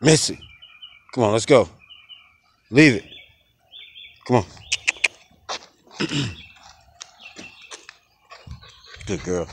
Missy. Come on, let's go. Leave it. Come on. Good girl.